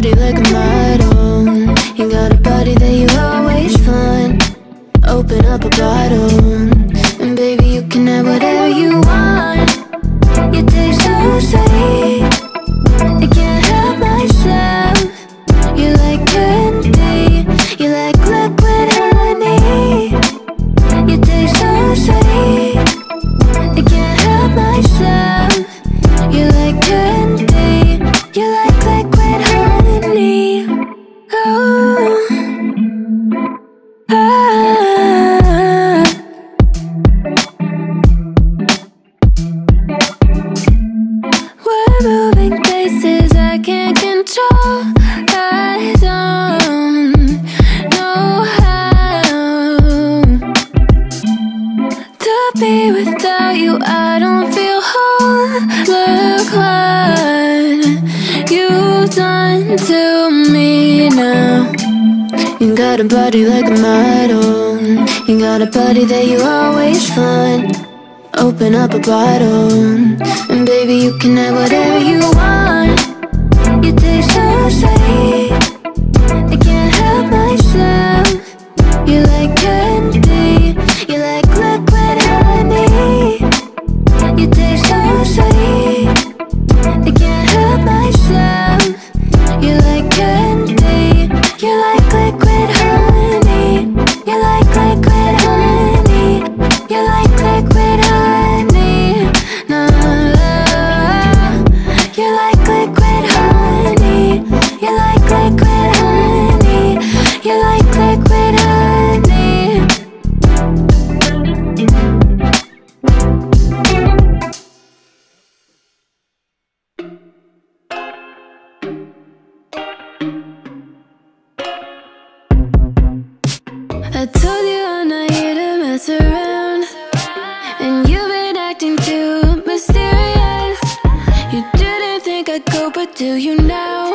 body like a model. You got a body that you always find Open up a bottle. And baby you can have whatever you want. Without you, I don't feel whole. Look what you've done to me now. You got a body like a model. You got a body that you always find. Open up a bottle, and baby, you can have whatever you want. You taste so sweet. I can't help myself. I told you I'm not here to mess around And you've been acting too mysterious You didn't think I'd go, but do you now?